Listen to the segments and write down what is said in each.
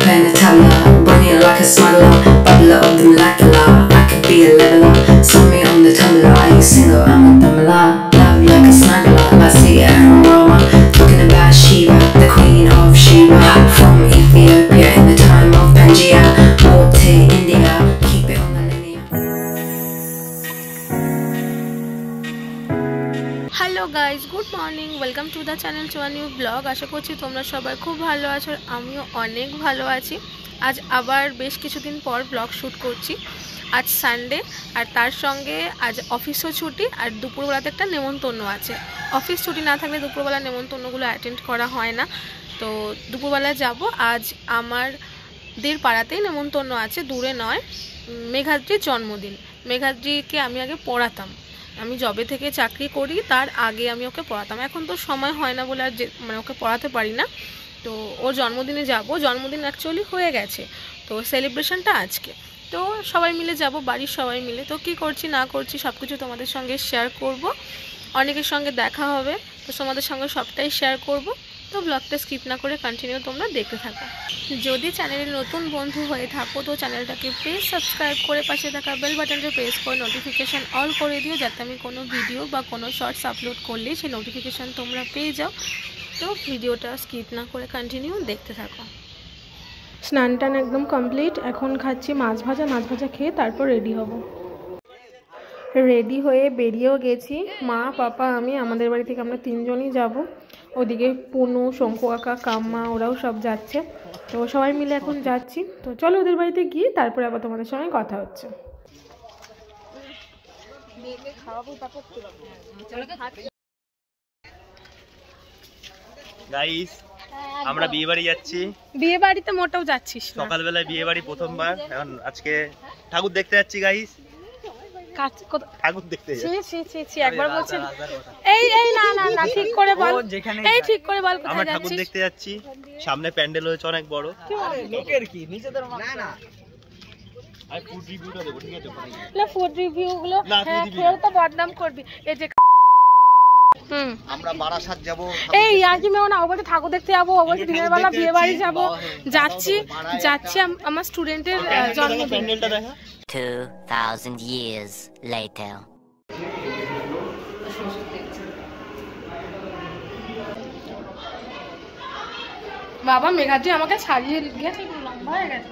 playing the tabla. Bring it like a smuggler, bubbler of the molecular. I could be a leveler, send me on the tumbler. I ain't single, I'm a bumbler. To the channel to new blog আশা করছি তোমরা সবাই খুব ভালো আছো আমিও অনেক ভালো আছি। আজ আবার বেশ কিছুদিন পর ব্লগ শ্যুট করছি। আজ সানডে আর তার সঙ্গে আজ অফিসও ছুটি, আর দুপুরবেলাতে একটা নেমন্তন্ন আছে। অফিস ছুটি না থাকলে দুপুরবেলা নেমন্তন্নগুলো অ্যাটেন্ড করা হয় না। তো দুপুরবেলা যাব। আজ আমার দের পাড়াতেই নেমন্তন্ন আছে, দূরে নয়, মেঘাদ্রির জন্মদিন। মেঘাদ্রিকে আমি আগে পড়াতাম। আমি জবে থেকে চাকরি করি, তার আগে আমি ওকে পড়াতাম। এখন তো সময় হয় না বলে আর যে মানে ওকে পড়াতে পারি না। তো ওর জন্মদিনে যাব, জন্মদিন অ্যাকচুয়ালি হয়ে গেছে। তো সেলিব্রেশনটা আজকে। তো সবাই মিলে যাব, বাড়ির সবাই মিলে। তো কি করছি, না করছি সব কিছু তোমাদের সঙ্গে শেয়ার করব। অনেকের সঙ্গে দেখা হবে, তো তোমাদের সঙ্গে সবটাই শেয়ার করব। তো ব্লগটা স্কিপ না করে কন্টিনিউ তোমরা দেখতে থাকো। যদি চ্যানেলের নতুন বন্ধু হয়ে থাকো, তো চ্যানেলটাকে প্লিজ সাবস্ক্রাইব করে পাশে থাকা বেল বাটনটা প্রেস করে নোটিফিকেশান অল করে দিও, যাতে আমি কোনো ভিডিও বা কোনো শর্টস আপলোড করলে সেই নোটিফিকেশান তোমরা পেয়ে যাও। তো ভিডিওটা স্কিপ না করে কন্টিনিউ দেখতে থাকো। স্নান টান একদম কমপ্লিট এখন খাচ্ছি মাছ ভাজা মাছ ভাজা খেয়ে তারপর রেডি হব। রেডি হয়ে বেরিয়েও গেছি। মা, পাপা, আমি, আমাদের বাড়ি থেকে আমরা তিনজনই যাব। ওদিকে পুনু শঙ্কু কাকা কাম্মা ওরাও সব যাচ্ছে। তো সবাই মিলে এখন যাচ্ছি। তো চলো ওদের বাড়িতে গিয়ে তারপরে আবার তোমাদের সঙ্গে কথা হচ্ছে। গাইস আমরা বিয়ে বাড়ি যাচ্ছি। বিয়ে বাড়িতে মোটেও যাচ্ছিস সকালবেলায় বিয়ে বাড়ি প্রথমবার। এখন আজকে ঠাকুর দেখতে যাচ্ছি গাইস কাজ- কোথা- ঠাকুর দেখতে ছি, ছি, ছি, ছি, একবার বলছি এই এই না না না ঠিক করে বল এই ঠিক করে বল আমরা ঠাকুর দেখতে যাচ্ছি সামনে প্যান্ডেল হয়েছে অনেক বড় আমি ফুড রিভিউটা দেবো ঠিক না ফুড রিভিউ গুলো হ্যাঁ কেউ তো বদনাম করবি এই যে হুম আমরা বারাসাত যাব এই আর কি মেও না ও ঠাকুর দেখতে যাব ও দিনের বেলা বিয়ে বাড়ি যাব যাচ্ছি যাচ্ছি আমার স্টুডেন্টের জন্মদিন প্যান্ডেলটা দেখা 2,000 years later. বাবা মেঘাজি আমাকে ছাড়িয়ে গেছে একটু লম্বা হয়ে গেছে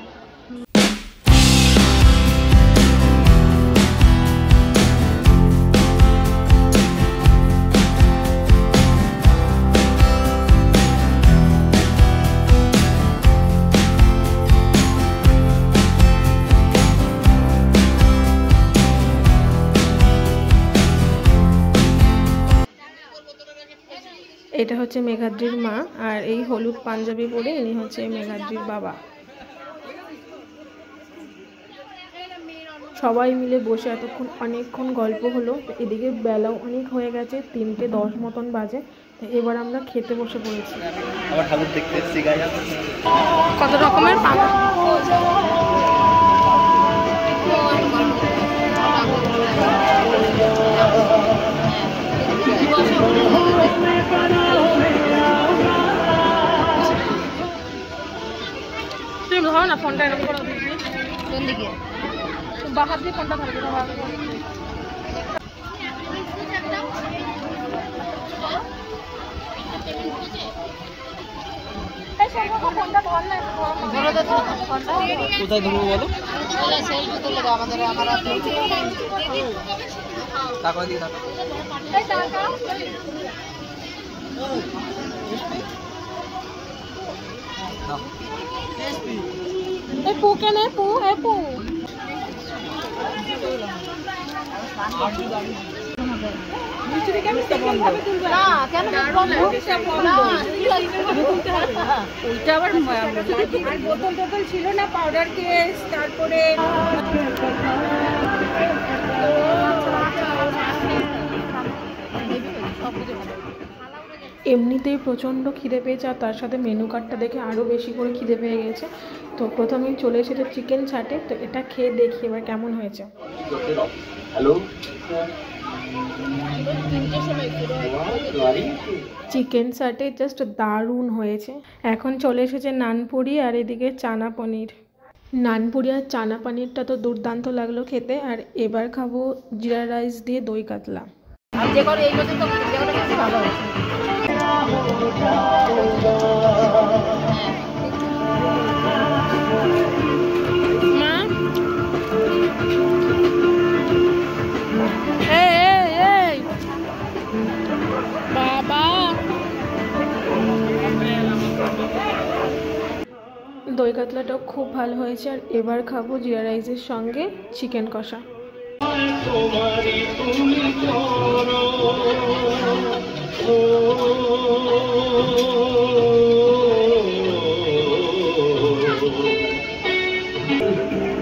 এটা হচ্ছে মেঘাদ্রির মা আর এই হলুদ পাঞ্জাবি পরে ইনি হচ্ছে মেঘাদ্রির বাবা। সবাই মিলে বসে এতক্ষণ অনেকক্ষণ গল্প হলো এদিকে বেলাও অনেক হয়ে গেছে তিনটে দশ মতন বাজে এবার আমরা খেতে বসে পড়েছি। কত রকমের পানা কোন দিকে বাহার দিয়ে ফোনটা ধরবে না ভালো করে। এই সর্বদা ফোনটা ধর না একটু ধরো না। ফোনটা। কোথায় ধরবো বলো টাকা দিয়ে টাকা এই এই পু কেনে? পু এ পু। ওইটা আবার বোতল টোতল ছিল না পাউডার কেস তারপরে এমনিতেই প্রচণ্ড খিদে পেয়েছে আর তার সাথে মেনু কার্ডটা দেখে আরও বেশি করে খিদে পেয়ে গেছে। তো প্রথমেই চলে এসেছে চিকেন ছাটে তো এটা খেয়ে দেখি এবার কেমন হয়েছে। হ্যালো? চিকেন সাটে জাস্ট দারুণ হয়েছে। এখন চলে এসেছে নানপুরি আর এদিকে চানা পনির। নানপুরি আর চানা পনিরটা তো দুর্দান্ত লাগল খেতে আর এবার খাব জিরা রাইস দিয়ে দই কাতলা। মা এই বাবা দই কাতলাটাও খুব ভালো হয়েছে আর এবার খাব জিরা রাইসের সঙ্গে চিকেন কষা।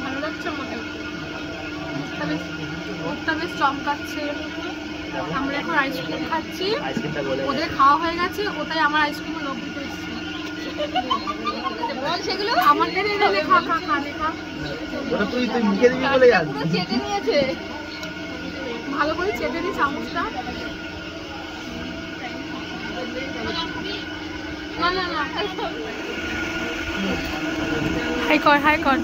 ভালো লাগছে বেশ চমকাচ্ছে আমরা এখন আইসক্রিম খাচ্ছি ওদের খাওয়া হয়ে গেছে ওটাই আমার আইসক্রিম জান চেটে ভালো করে চেটে নি চামচটা। হাই কর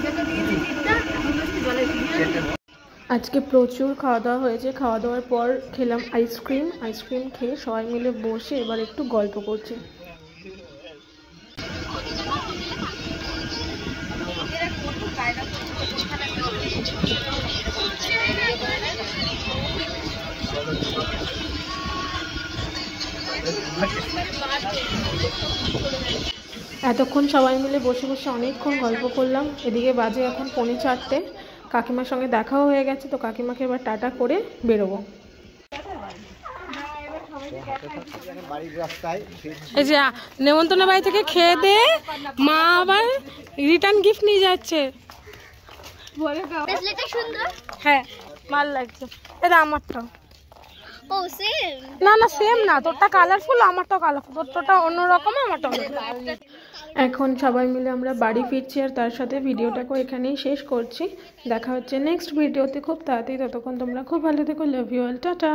আজকে প্রচুর খাওয়া দাওয়া হয়েছে। খাওয়া দাওয়ার পর খেলাম আইসক্রিম আইসক্রিম খেয়ে সবাই মিলে বসে এবার একটু গল্প করছি। এতক্ষণ সবাই মিলে বসে বসে অনেকক্ষণ গল্প করলাম। এদিকে বাজে এখন পৌনে চারটে। কাকিমার সঙ্গে দেখাও হয়ে গেছে তো কাকিমাকে এবার টাটা করে বেরোবো। এই যে নেমন্তন্ন বাড়ি থেকে খেয়ে দে মা আবার রিটার্ন গিফট নিয়ে যাচ্ছে। হ্যাঁ ভালো লাগছে। এটা আমারটা ও সেম না না সেম না। তোরটা কালারফুল আমারটা কালারফুল তোরটা অন্যরকম আমারটা এখন সবাই মিলে আমরা বাড়ি ফিরছি আর তার সাথে ভিডিওটাকে এখানেই শেষ করছি। দেখা হচ্ছে নেক্সট ভিডিওতে। খুব তাড়াতাড়ি ততক্ষণ তোমরা খুব ভালো থেকো। Love you all tata.